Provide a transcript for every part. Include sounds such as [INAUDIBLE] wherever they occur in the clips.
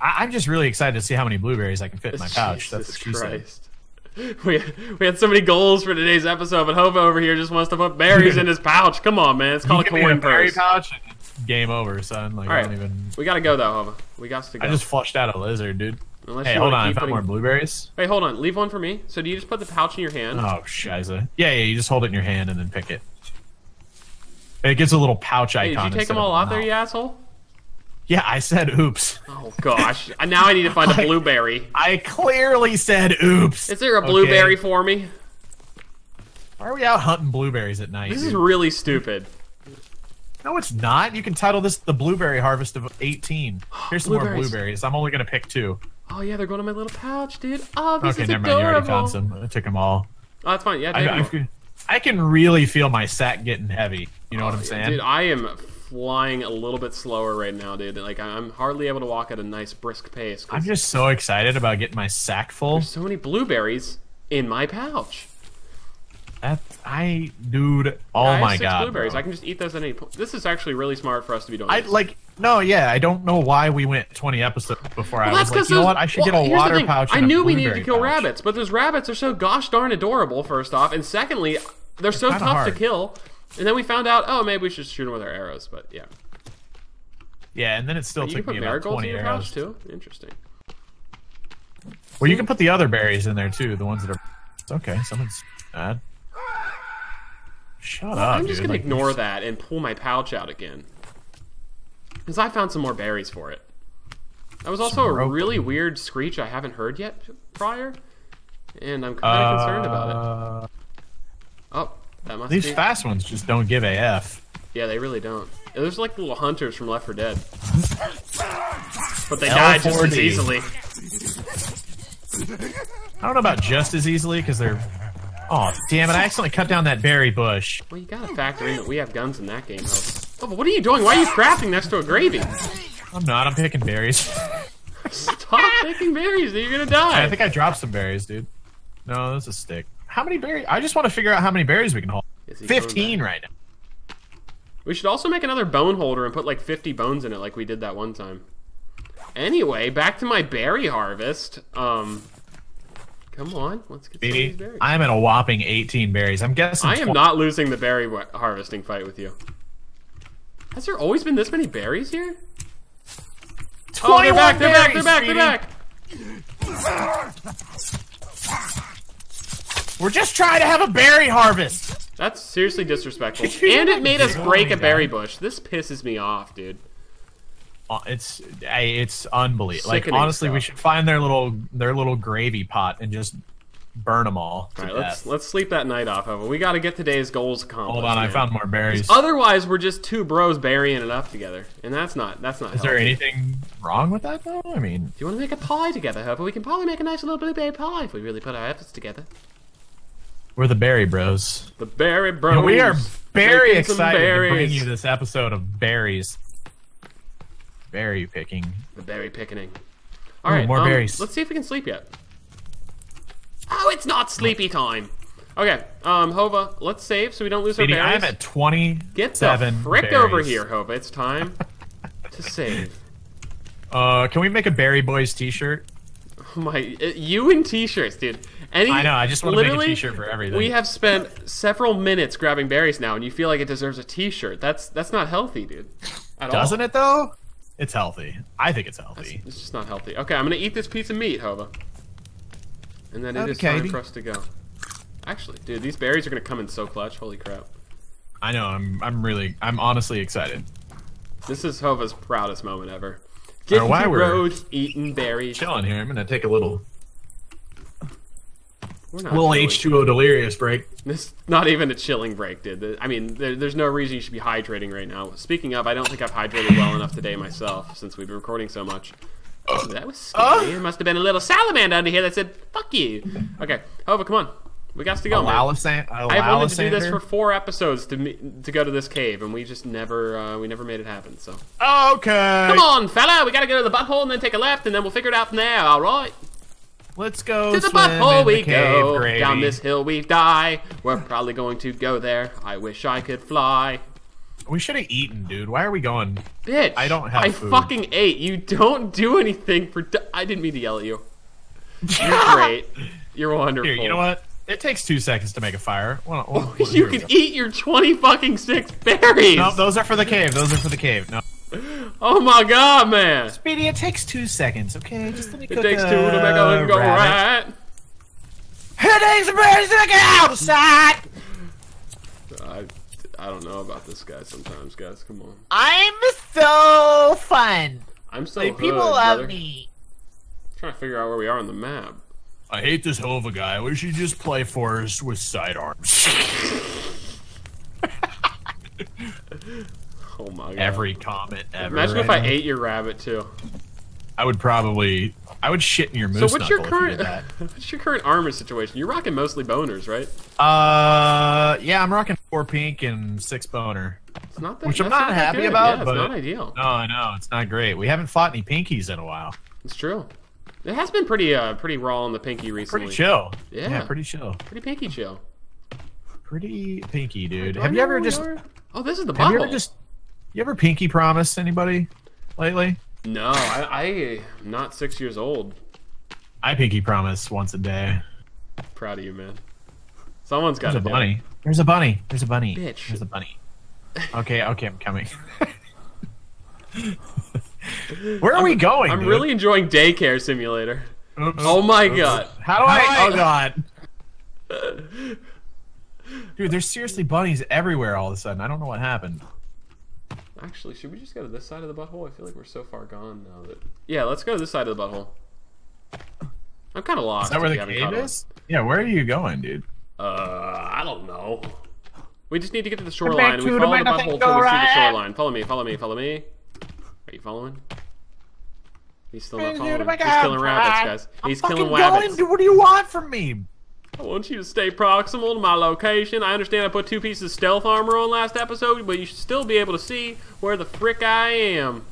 I, am just really excited to see how many blueberries I can fit in my [LAUGHS] pouch. Jesus That's what she Christ. [LAUGHS] We, we had so many goals for today's episode, but Hova over here just wants to put berries in his [LAUGHS] pouch. Come on, man. It's called said. a coin berry purse. pouch. Game over, son. Like All I don't even. We gotta go though, Hova. We got to go. I just flushed out a lizard, dude. Unless Hey, hold on. I found putting- more blueberries. Wait, hold on. Leave one for me. So do you just put the pouch in your hand? Oh, shiza. Yeah, yeah. You just hold it in your hand and then pick it. It gets a little pouch Hey, icon. did you take them all of out there, you asshole? Yeah, I said oops. Oh gosh. And now I need to find a [LAUGHS] blueberry. I clearly said oops. Is there a Okay. blueberry for me? Why are we out hunting blueberries at night? This is really stupid. No, it's not. You can title this the blueberry harvest of 18. Here's some more Blueberries. I'm only gonna pick two. Oh yeah, they're going in my little pouch, dude. Oh, this Okay, is never mind. You already found some. I took them all. Oh, that's fine. Yeah, I, I, can- I can really feel my sack getting heavy. You know oh, what I'm saying? Dude, I am flying a little bit slower right now, dude. Like I'm hardly able to walk at a nice brisk pace. I'm just so excited about getting my sack full. there's so many blueberries in my pouch. That I, dude. Oh I my six god. blueberries. bro. I can just eat those at any point. This is actually really smart for us to be doing. I this. like no, yeah. I don't know why we went 20 episodes before. I was like, you know what? I should get a water pouch. I knew we needed to kill pouch. rabbits, but those rabbits are so gosh darn adorable. First off, and secondly, they're so tough to kill. And then we found out, oh, maybe we should shoot them with our arrows. But yeah, Yeah, and then it still took me about marigolds 20 in your arrows. too. Interesting. Well, you can put the other berries in there too. The ones that are. It's okay. Someone's mad. Shut up, I'm just dude. gonna Like, ignore that and pull my pouch out again, because I found some more berries for it. That was also a really weird screech I haven't heard yet prior, and I'm kind of concerned about it. uh, Oh, These be. fast ones just don't give a f. Yeah, they really don't. There's like little hunters from Left 4 Dead. [LAUGHS] But they L4D. die just as easily. I don't know about just as easily because they're. Oh damn it! I accidentally cut down that berry bush. Well, you gotta factor in that we have guns in that game, Hope. Oh, but what are you doing? Why are you crafting next to a gravy? I'm not. I'm picking berries. [LAUGHS] Stop picking berries, you're gonna die. I think I dropped some berries, dude. No, that's a stick. How many berries? I just want to figure out how many berries we can hold. Is he coming Fifteen right now. We should also make another bone holder and put like 50 bones in it like we did that one time. Anyway, back to my berry harvest. Um, come on, let's get these berries. I'm at a whopping 18 berries. I'm guessing. I am not losing the berry harvesting fight with you. Has there always been this many berries here? Oh, they're 21 back! They're back! They're back! They're back! We're just trying to have a berry harvest. That's seriously disrespectful. [LAUGHS] And it made us break a that? berry bush. This pisses me off, dude. Uh, It's it's unbelievable. Like Sickening honestly, we should find their little their little gravy pot and just burn them all. To All right, let's let's sleep that night off of it. We got to get today's goals accomplished. Hold on, I found more berries. Otherwise, we're just two bros burying it up together, and that's not that's not. Is there anything wrong with that though? I mean, Do you want to make a pie together, Hope? We can probably make a nice little blueberry pie if we really put our efforts together. We're the berry bros. The berry bros. And we are very excited to bring you this episode of berries. Berry picking. The berry pickening. All Ooh, right, more um, berries. Let's see if we can sleep yet. Oh, it's not sleepy time. Okay, um, Hova, let's save so we don't lose Speedy, our berries. I'm at 20. Get the frick over here, Hova. It's time [LAUGHS] to save. Uh, can we make a Berry Boys t-shirt? Oh [LAUGHS] my, uh, you in t-shirts, dude. Any, I know, I just wanna make a literally, t-shirt for everything. We have spent several minutes grabbing berries now, and you feel like it deserves a t-shirt. That's that's not healthy, dude. At Doesn't all. it though? It's healthy. I think it's healthy. It's just not healthy. Okay, I'm gonna eat this piece of meat, Hova. And then it is Okay. time for us to go. Actually, dude, these berries are gonna come in so clutch. Holy crap. I know. I'm. I'm really. I'm honestly excited. This is Hova's proudest moment ever. Getting why we're- roads, eating berries. Chilling here. I'm gonna take a little little chilling. H2O delirious break. This not even a chilling break, dude. I mean, there, there's no reason you should be hydrating right now. Speaking of, I don't think I've hydrated well enough today myself since we've been recording so much. Oh, that was scary. Uh. there must have been a little salamander under here that said "fuck you." Okay, Hova, come on, we got to go. man. Alalisan- I've wanted to do this for four episodes to me- to go to this cave, and we just never uh, we never made it happen. So Okay. come on, fella, we got to go to the butthole and then take a left, and then we'll figure it out from there. All right. Let's go. To the butthole we the cave, go. gravy. Down this hill we die. We're probably going to go there. I wish I could fly. We should have eaten, dude. Why are we going? Bitch. I don't have I food. fucking ate. You don't do anything for. I didn't mean to yell at you. You're great. [LAUGHS] You're wonderful. Here, you know what? It takes two seconds to make a fire. Well, well, [LAUGHS] You can eat your 20 fucking six berries. No, those are for the cave. Those are for the cave. No. oh my god, man. Speedy, it takes two seconds, okay? Just let me It cook takes a two to make a thing go rabbit. right. It takes a berries to get outside. I, I don't know about this guy sometimes, guys. Come on. I'm so fun. I'm so Like, people hood, love brother. me. trying to figure out where we are on the map. I hate this Hova guy. We should just play Forest with sidearms. [LAUGHS] Oh my god. Every comment ever. Imagine if right I now. ate your rabbit too. I would probably. I would shit in your So moose what's your if you current that. [LAUGHS] what's your current armor situation? You're rocking mostly boners, right? Uh, yeah, I'm rocking four pink and six boner. It's not that Which I'm not happy about, Yeah, but- it's not ideal. No, I know it's not great. We haven't fought any pinkies in a while. It's true. It has been pretty uh pretty raw on the pinky recently. Pretty chill. Yeah. pretty chill. Pretty pinky chill. Pretty pinky, dude. Have you ever just? are? Oh, this is the Have you ever just? You ever pinky promise anybody lately? No, I, I am not six years old. I pinky promise once a day. Proud of you, man. Someone's got There's a bunny. There's a bunny. There's a bunny. Bitch. There's a bunny. Okay, okay, I'm coming. [LAUGHS] Where are we going? I'm dude? really enjoying Daycare Simulator. Oops. Oh my god. How do I? How Oh god. [LAUGHS] Dude, there's seriously bunnies everywhere all of a sudden. I don't know what happened. Actually, should we just go to this side of the butthole? I feel like we're so far gone now that. Yeah, let's go to this side of the butthole. I'm kind of lost. Is that where the cave caught on. is? Yeah, where are you going, dude? Uh, I don't know. We just need to get to the shoreline. We follow the the butthole till we see the shoreline. Follow me, follow me, follow me. Are you following? He's still not following. He's killing rabbits, guys. He's killing Fucking going, rabbits. dude. What do you want from me? I want you to stay proximal to my location. I understand I put two pieces of stealth armor on last episode, but you should still be able to see where the frick I am.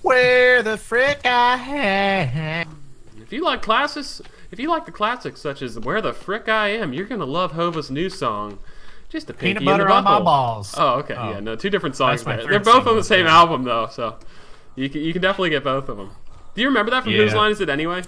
Where the frick I am? If you like classes, if you like the classics such as "Where the Frick I Am," you're gonna love Hova's new song, "Just a Pinky Peanut in the butter on my balls. Oh, okay, Oh. yeah, no, two different songs. That's my There. third They're both on the same album though, so you can you can definitely get both of them. Do you remember that from Whose Line Is It Anyway?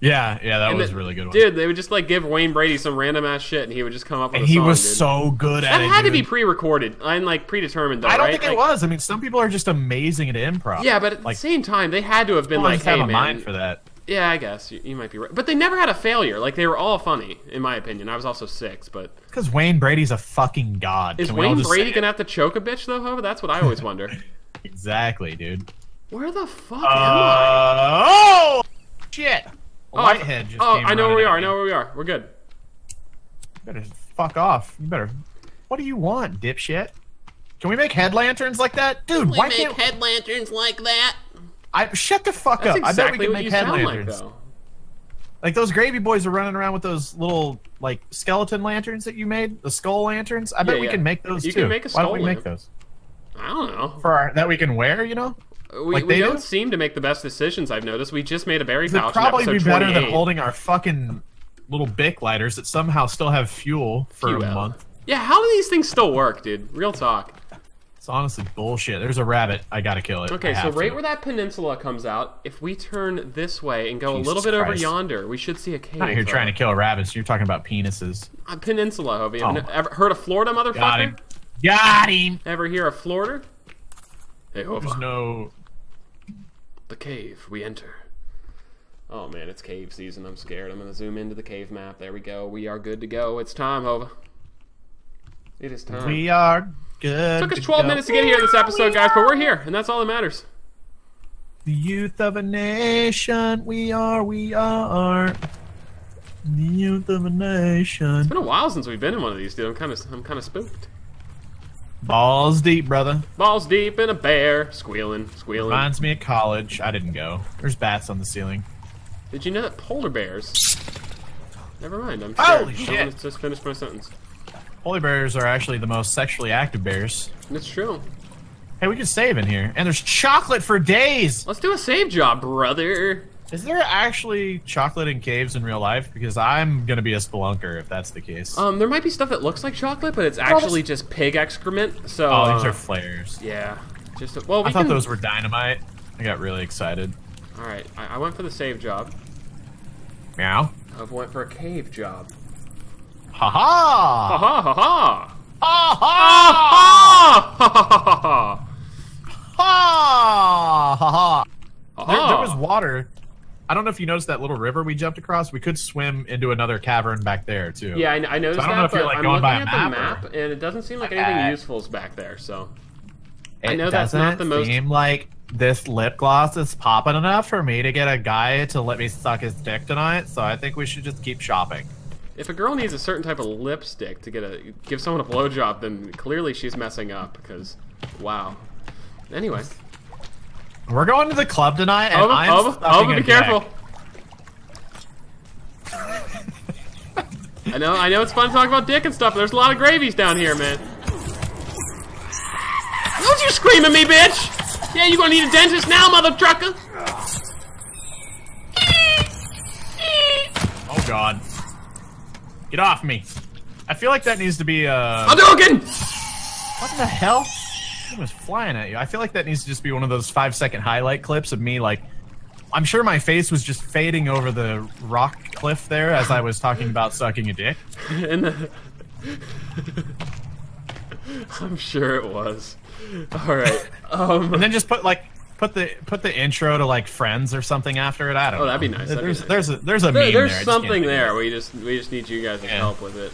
Yeah, yeah, that And was the- a really good one. Dude, they would just like give Wayne Brady some random ass shit, and he would just come up with and a he song. was dude. so good at it. That had to be pre-recorded and like predetermined, though, I don't right? think Like- it was. I mean, some people are just amazing at improv. Yeah, but at like, the same time, they had to have been like, have "Hey, a man." mind for that. Yeah, I guess you, you might be right, but they never had a failure. Like they were all funny, in my opinion. I was also six, but Because Wayne Brady's a fucking god. is Can we all Wayne Brady gonna have to choke a bitch though? Hova? That's what I always wonder. [LAUGHS] it? Exactly, dude. Where the fuck am Uh, I? oh shit! Oh, I- Whitehead just oh, came I know where we are. at I know where we are. We're good. You better fuck off. You better. What do you want, dipshit? Can we make head lanterns like that, dude? why can't We make head lanterns like that. I shut the fuck That's up? I bet we can make head lanterns. like. Like those gravy boys are running around with those little like skeleton lanterns that you made, the skull lanterns. I bet Yeah, we yeah. can make those You too. can make a skull Why don't we skull make those I don't know. for our that we can wear? You know, We, like we they don't do? seem to make the best decisions. I've noticed. We just made a berry it'd pouch. in probably be better than holding our fucking little bic lighters that somehow still have fuel for Fuel. a month. Yeah, how do these things still work, dude? Real talk. It's honestly bullshit. There's a rabbit. I gotta kill it. Okay, so right to. where that peninsula comes out, if we turn this way and go a little Jesus bit over yonder, we should see a cave. Not here though. trying to kill a rabbits. You're talking about penises. A peninsula, Hobie. Oh. ever heard of Florida, motherfucker? Got him. Got. Ever hear of Florida? Hey, There's Hova. no. The cave we enter. Oh man, it's cave season. I'm scared. I'm gonna zoom into the cave map. There we go. We are good to go. It's time, Hova. It is time. We are good. It Took us 12 go. minutes to get here this episode, guys, but we're here, and that's all that matters. The youth of a nation. We are. We are. The youth of a nation. It's been a while since we've been in one of these, dude. I'm kind of, I'm kind of spooked. Balls deep, brother. Balls deep in a bear, squealing, squealing. Reminds me of college. I didn't go. There's bats on the ceiling. Did you know that polar bears? Never mind. I'm Holy scared. shit. Just finished my sentence. Polar bears are actually the most sexually active bears. It's true. Hey, we can save in here. And there's chocolate for days. Let's do a save job, brother. Is there actually chocolate in caves in real life? Because I'm gonna be a spelunker if that's the case. Um, there might be stuff that looks like chocolate, but it's actually just pig excrement. So. oh, these uh, are flares. Yeah. Just a, well, we I thought can, those were dynamite. I got really excited. All right, I, I went for the save job. Meow. I went for a cave job. Ha Ha ha! ha ha ha! Ha Ha [LAUGHS] ha! ha ha ha Ha ha! ha! There, there ha. was water. I don't know if you noticed that little river we jumped across. We could swim into another cavern back there too. Yeah, I, I noticed So I don't that, know if but you're, like, I'm going looking by a at the map, map, or- and it doesn't seem like anything useful is back there. So it I know that's not the most- seem like this lip gloss is popping enough for me to get a guy to let me suck his dick tonight. So I think we should just keep shopping. if a girl needs a certain type of lipstick to get a give someone a blowjob, then clearly she's messing up. Because wow. Anyway, We're going to the club tonight, and I'm sucking Ova, be careful. I know, I know it's fun to talk about dick and stuff. But there's a lot of gravies down here, man. Don't you scream at me, bitch! Yeah, you gonna need a dentist now, mother trucker. Oh God! Get off me! I feel like that needs to be uh. I'm Hadouken! What the hell? Was flying at you. I feel like that needs to just be one of those five second highlight clips of me like. I'm sure my face was just fading over the rock cliff there as I was talking about sucking a dick. And. [LAUGHS] I'm sure it was. All right. Um, And then just put like put the put the intro to like Friends or something after it. I don't Oh, know. that'd be nice, that'd be There's nice. there's a there's a there- meme there's there. I just can't something there. We just we just need you guys' Yeah. help with it.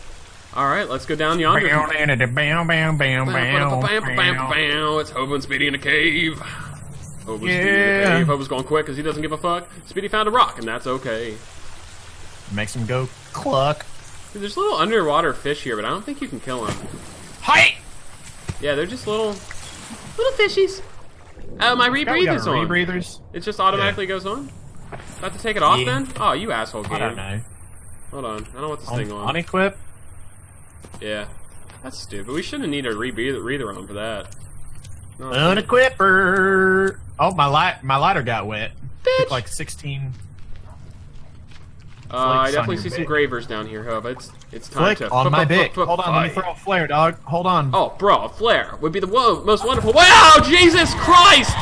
All right, let's go down yonder. Bam, bam, bam, bam, bam, Bam, bam, bam, bam, bam. bam. It's Hobo and Speedy in a cave. Hobo's Speedy in a Yeah. cave. Hobo's going quick because he doesn't give a fuck. Speedy found a rock, and that's okay. Makes him go cluck. Dude, there's little underwater fish here, but I don't think you can kill them. Hi. Yeah, they're just little little fishies. Oh, my Yeah, we rebreathe got is on. rebreathers. It just automatically goes on. About to take it off Yeah. then? Oh, you asshole game. I don't know. Hold on, I don't want this thing on. Unequip. Yeah, that's stupid. We shouldn't need a rebreather breather on for that. No, Unequipper. Oh, my light, my lighter got wet. Bitch. Took like 16. Uh, I definitely see some gravers down here, Hov. It's it's time Click to on my bit. Hold on, let me throw a flare, dog. Hold on. Oh, bro, a flare would be the most wonderful. Wow, Jesus Christ!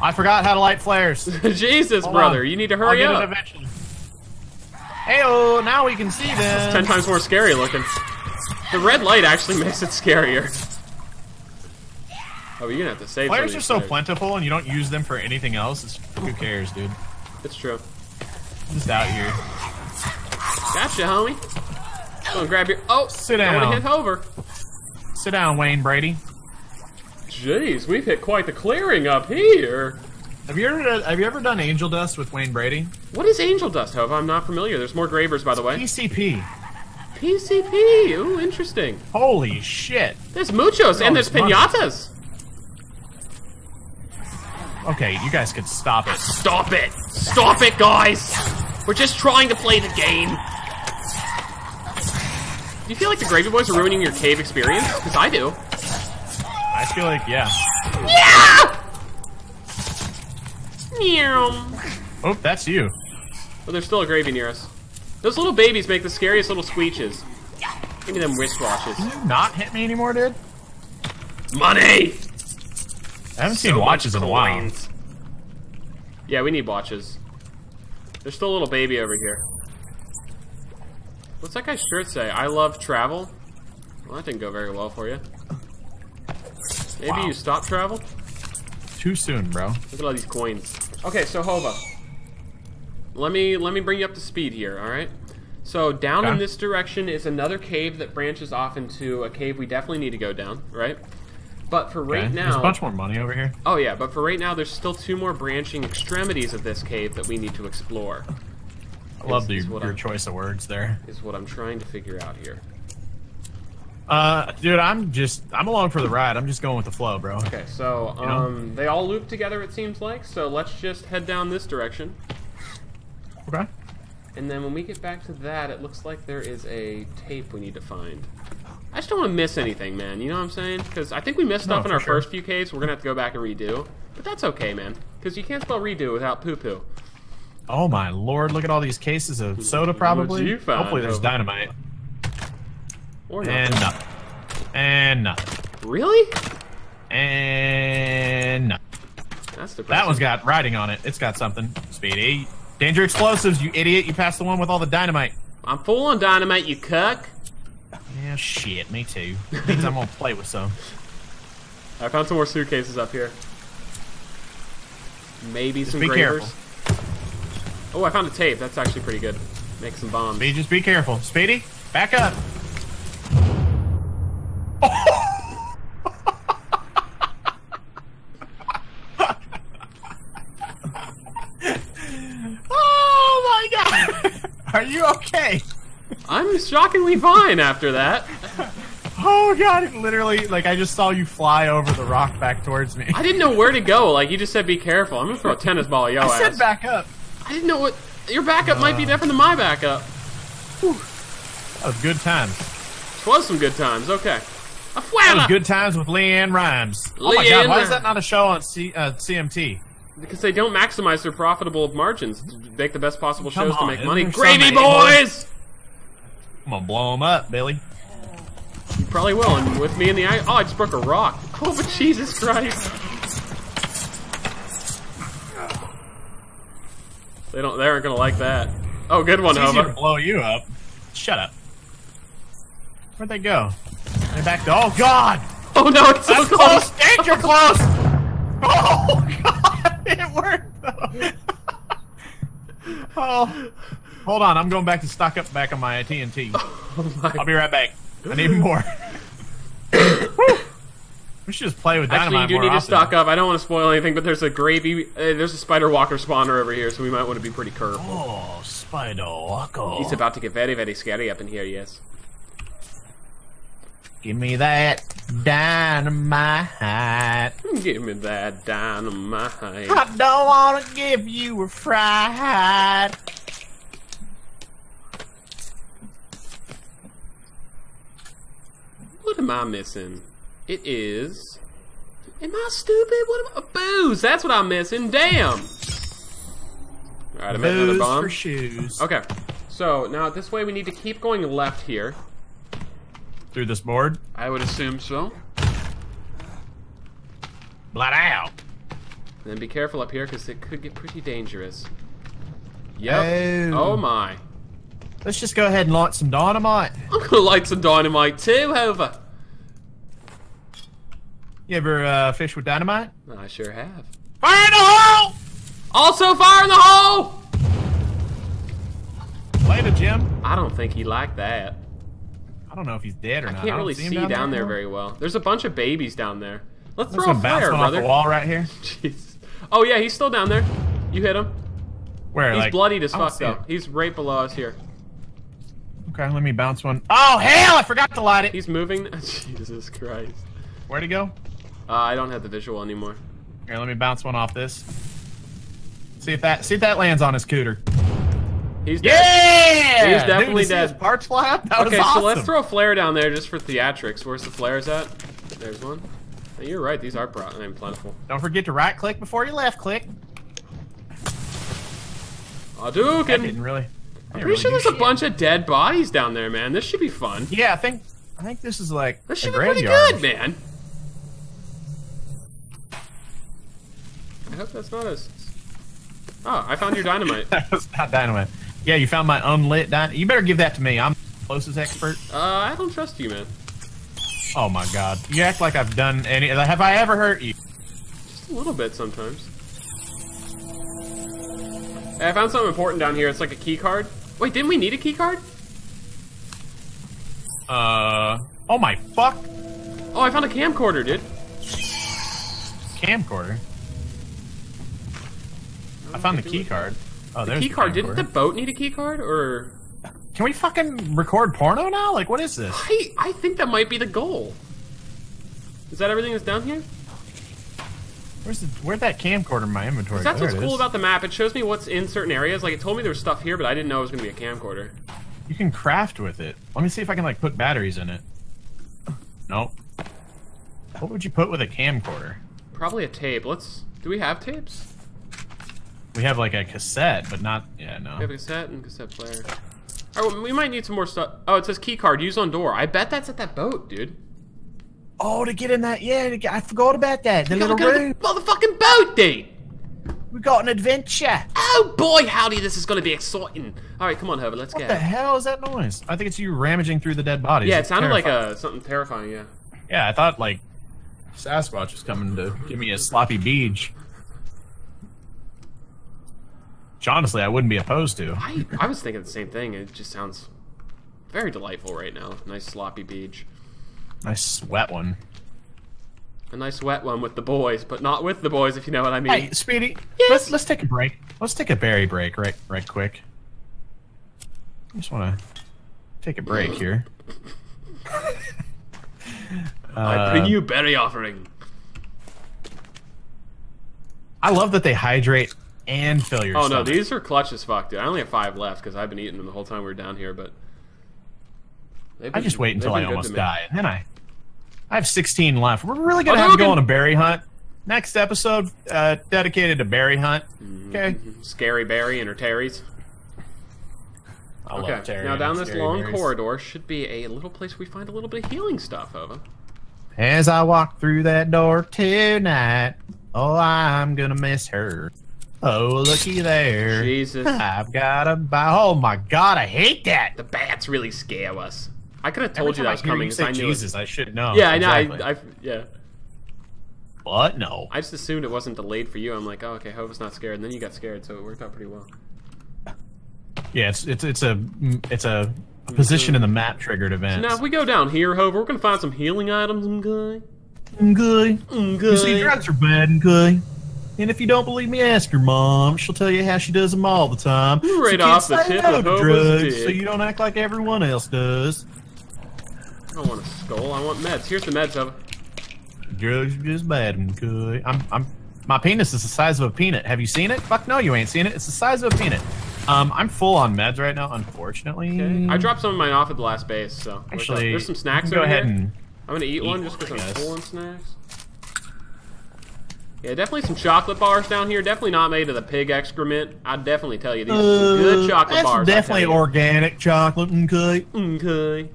I forgot how to light flares. [LAUGHS] Jesus, Hold brother, on. you need to I'll hurry get up. it eventually. Heyo, now we can see [LAUGHS] them. Ten times more scary looking. The red light actually makes it scarier. Oh, you're gonna have to save. Flares are so flares. plentiful, and you don't use them for anything else. It's, who cares, dude? It's true. Just out here. Gotcha, homie. Go and grab your. Oh, Sit don't wanna hit over. Sit down, Wayne Brady. Jeez, we've hit quite the clearing up here. Have you ever have you ever done angel dust with Wayne Brady? What is angel dust, Hove? I'm not familiar. There's more gravers, by the way. PCP. PCP. Ooh, interesting. Holy shit. There's muchos and oh, there's pinatas. Okay, you guys can stop it. Stop it! Stop it, guys! We're just trying to play the game. Do you feel like the Gravy Boys are ruining your cave experience? Because I do. I feel like yeah. Yeah! Meow. Oh, that's you. But there's still a gravy near us. Those little babies make the scariest little squeeches. Give me them wristwatches. Can you not hit me anymore, dude? Money! I haven't seen watches in a while. Yeah, we need watches. There's still a little baby over here. What's that guy's shirt say? I love travel? Well, that didn't go very well for you. Maybe Wow. you stop travel? Too soon, bro. Look at all these coins. Okay, so Hova. Let me let me bring you up to speed here, alright? So down in this direction is another cave that branches off into a cave we definitely need to go down, right? But for right Okay, now There's a bunch more money over here. Oh yeah, but for right now, there's still two more branching extremities of this cave that we need to explore. I love Is- the, is your I'm- choice of words there. Is what I'm trying to figure out here. Uh, dude, I'm just I'm along for the ride. I'm just going with the flow, bro. Okay, so You know? um, they all loop together. It seems like. So let's just head down this direction, Okay. and then when we get back to that, it looks like there is a tape we need to find. I just don't want to miss anything, man. You know what I'm saying? Because I think we missed No, stuff in our sure. first few caves. We're gonna have to go back and redo, but that's okay, man. Because you can't spell redo without poo poo. Oh my lord! Look at all these cases of soda. Probably. Hopefully, there's dynamite. Or And nothing. nothing. And nothing. Really? And nothing. That's depressing. That one's got writing on it. It's got something. Speedy. Danger explosives, you idiot. You passed the one with all the dynamite. I'm full on dynamite, you cuck. Yeah, shit. Me too. Means I'm gonna play with some. [LAUGHS] I found some more suitcases up here. Maybe some be gravers. Oh, I found a tape. That's actually pretty good. Make some bombs. Speedy, just be careful. Speedy, back up. [LAUGHS] oh my god! Are you okay? I'm shockingly fine after that. Oh god! It literally, like, I just saw you fly over the rock back towards me. I didn't know where to go. Like you just said, be careful. I'm gonna throw a tennis ball at yo I ass. said back up. I didn't know what your backup might be different than my backup. That was good times. Twas some good times. Okay. A That was good times with LeAnn Rimes. Oh my LeAnn god! Why is that not a show on C, uh, CMT? Because they don't maximize their profitable margins to make the best possible Come shows to make money. Gravy boys! I'm gonna blow them up, Billy. You probably will, and with me in the eye. Oh, I just broke a rock. Oh, but Jesus Christ! They don't. They aren't gonna like that. Oh, good one, It's Hova. blow you up. Shut up. Where'd they go? They're back to. Oh God! Oh no, it's so close. close. Danger close. Oh [LAUGHS] God! It worked though. [LAUGHS] oh, hold on. I'm going back to stock up back on my TNT. [LAUGHS] Oh my. I'll be right back. I need more. [COUGHS] We should just play with Actually, you dynamite do need to stock up. I don't want to spoil anything, but there's a gravy. Uh, there's a spider walker spawner over here, so we might want to be pretty careful. Oh, spider walker. He's about to get very, very scary up in here. Yes. Give me that dynamite. Give me that dynamite. I don't want to give you a fright. What am I missing? It is. Am I stupid? What am I? Booze. That's what I'm missing. Damn. All right, I made another bomb. for shoes. Okay. So now this way we need to keep going left here. Through this board. I would assume so. Blood out. And then be careful up here because it could get pretty dangerous. Yep. Oh. Oh my. Let's just go ahead and light some dynamite. [LAUGHS] I'm gonna light some dynamite too, Hova. You ever uh, fish with dynamite? I sure have. Fire in the hole! Also, fire in the hole! Later, Jim. I don't think he liked that. I don't know if he's dead or not. I not. can't don't really him see down, there anymore. very well. There's a bunch of babies down there. Let's Let's throw a go bounce off brother. the wall right here. [LAUGHS] Jeez. Oh yeah, he's still down there. You hit him. Where? He's like, bloodied as fuck though. it. He's right below us here. Okay, let me bounce one. Oh hell! I forgot to light it. He's moving. [LAUGHS] Jesus Christ. Where'd he go? Uh, I don't have the visual anymore. Here, let me bounce one off this. See if that see if that lands on his cooter. He's dead. Yeah! He's definitely Dude, dead. fly up. That Okay, was awesome. so let's throw a flare down there just for theatrics. Where's the flares at? There's one. Oh, you're right. These are pro- I'm plentiful. Don't forget to right click before you left click. I didn't Hadouken! really. I'm pretty sure there's a bunch of dead bodies down there, man. This should be fun. Yeah, I think I think this is like This should be pretty good, man. I hope that's not a. Oh, I found your dynamite. [LAUGHS] that was not dynamite. Yeah, you found my unlit. You better give that to me. I'm the closest expert. Uh, I don't trust you, man. Oh my god. You act like I've done any. Have I ever hurt you? Just a little bit sometimes. Hey, I found something important down here. It's like a key card. Wait, didn't we need a key card? Uh. Oh my fuck. Oh, I found a camcorder, dude. Camcorder. I found the key card. Oh, there's Key the card. Didn't the boat need a key card? Or Can we fucking record porno now? Like, what is this? I, I think that might be the goal. Is that everything that's down here? Where's the where'd that camcorder in my inventory? That's There what's cool is. about the map. It shows me what's in certain areas. Like it told me there was stuff here, but I didn't know it was gonna be a camcorder. You can craft with it. Let me see if I can like put batteries in it. Nope. What would you put with a camcorder? Probably a tape. Let's. Do we have tapes? We have like a cassette, but not. Yeah, no. We have a cassette and cassette player. All right, we might need some more stuff. Oh, it says key card Use on door. I bet that's at that boat, dude. Oh, to get in that. Yeah, to get- I forgot about that. The Gotta little go to the room. motherfucking boat, dude. We got an adventure. Oh boy, howdy, this is gonna be exciting. All right, come on, Herbert. let's What get. the hell is that noise? I think it's you ramaging through the dead bodies. Yeah, it It's sounded like a uh, something terrifying. Yeah. Yeah, I thought like Sasquatch was coming to give me a sloppy beach. Which honestly, I wouldn't be opposed to. I I was thinking the same thing. It just sounds very delightful right now. Nice sloppy beach. Nice wet one. A nice wet one with the boys, but not with the boys, if you know what I mean. Hey, Speedy, Yes? let's let's take a break. Let's take a berry break right right quick. I just want to take a break here. [LAUGHS] I bring you berry offering. I love that they hydrate and fill your Oh no, these are clutch as fuck, dude. I only have five left because I've been eating them the whole time we were down here. But they've I just wait until I almost die, and then I, I have 16 left. We're really gonna Oh, have to go on a berry hunt. Next episode, uh, dedicated to berry hunt. Mm-hmm. Okay. Scary Berry and her Terry's. I love Okay. Terry Now down this long berries. corridor should be a little place we find a little bit of healing stuff, Ova. As I walk through that door tonight, oh, I'm gonna miss her. Oh, looky there. Jesus. [LAUGHS] I've got a buy. Oh my god, I hate that. The bats really scare us. I could have told you that I was coming you say I knew Jesus, I should know. it. Yeah, I know. I, I, yeah. But no. I just assumed it wasn't delayed for you. I'm like, oh, okay, Hova's not scared, and then you got scared, so it worked out pretty well. Yeah, it's it's it's a mm, it's a mm-hmm. position in the map triggered event. Now, if we go down here, Hover, we're gonna find some healing items, okay? Okay. Okay. You see, drugs are bad, okay? And if you don't believe me, ask your mom. She'll tell you how she does them all the time. Right so off the say tip no of to drugs, so you don't act like everyone else does. I don't want a skull. I want meds. Here's the meds, Hova. Drugs are just bad, okay? I'm, I'm, my penis is the size of a peanut. Have you seen it? Fuck no, you ain't seen it. It's the size of a peanut. Um, I'm full on meds right now, unfortunately. Okay. I dropped some of mine off at the last base, so. Actually, there's some snacks you can over go ahead here. and I'm gonna eat, eat one just because I'm full on snacks. Yeah, definitely some chocolate bars down here. Definitely not made of the pig excrement. I'd definitely tell you these are some good chocolate Uh, that's bars. Definitely organic chocolate, okay? Okay.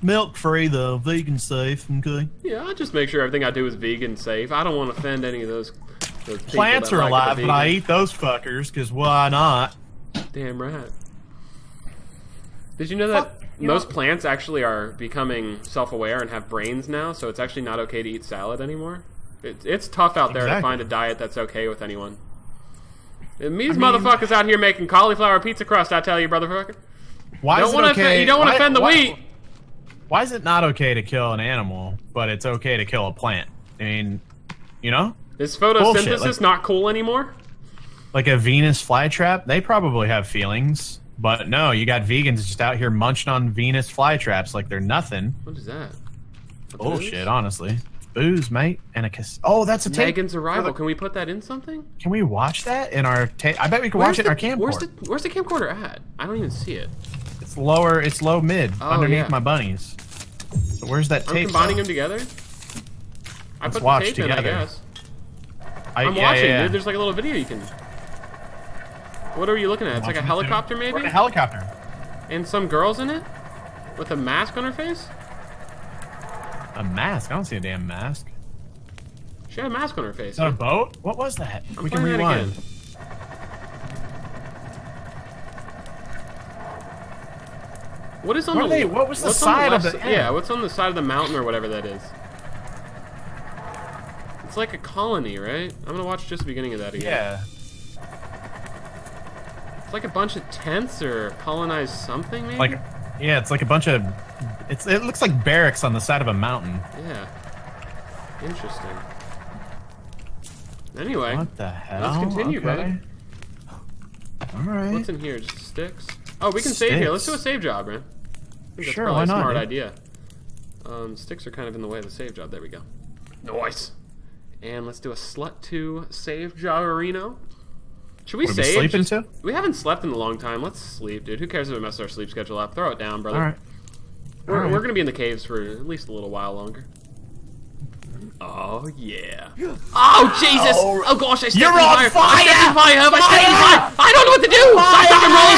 Milk free though, vegan safe, okay? Yeah, I just make sure everything I do is vegan safe. I don't want to offend any of those. those Plants are like alive, but I eat those fuckers because why not? Damn right. Did you know that Fuck, you most know- plants actually are becoming self-aware and have brains now? So it's actually not okay to eat salad anymore. It, it's tough out there to find a diet that's okay with anyone. And these I mean- motherfuckers out here making cauliflower pizza crust. I tell you, brotherfucker. Why Don't is it okay? you don't want to offend the why- wheat. Why is it not okay to kill an animal, but it's okay to kill a plant? I mean, you know, Is photosynthesis like- not cool anymore? like a Venus flytrap, they probably have feelings, but no, you got vegans just out here munching on Venus flytraps like they're nothing. What is that? A Bullshit, honestly. Booze, mate, and a kiss. Oh, that's a tape. Megan's arrival. Can we put that in something? Can we watch that in our tape? I bet we can watch it in our camcorder. where's the Where's the camcorder at? I don't even see it. It's lower. It's low mid Oh, underneath yeah. my bunnies. So where's that tape? I'm combining though? them together. I Let's put watch the tape in, I together. guess. I, I'm yeah, watching, yeah, dude. There's like a little video you can. What are you looking at? It's like a Watching it too. helicopter, maybe, a helicopter. and some girls in it with a mask on her face. A mask? I don't see a damn mask. She had a mask on her face. Is that a boat? What was that? I'm we can playing that rewind. again. What is on What the? they- what was the side of the si- Yeah, what's on the side of the mountain or whatever that is? It's like a colony, right? I'm gonna watch just the beginning of that again. Yeah. It's like a bunch of tents or colonized something, maybe. Like, yeah, it's like a bunch of. It's. It looks like barracks on the side of a mountain. Yeah. Interesting. Anyway, What the hell? Let's continue, okay. brother. All right. what's in here? Just sticks. Oh, we can save here. Let's do a save job, man. That's Sure, probably why a not, smart dude? idea. Um, sticks are kind of in the way of the save job. There we go. Nice. And let's do a slut two save job, Reno. Should we What are we save? sleeping Just- We haven't slept in a long time. Let's sleep, dude. Who cares if it messes our sleep schedule up? Throw it down, brother. All right. We're, All right. we're gonna be in the caves for at least a little while longer. Oh yeah. Oh Jesus! Oh, Oh gosh! I stepped you're in on fire. I stepped in fire! fire. I stepped in Fire! fire? I don't know what to do. Stop, stop, I'm rolling.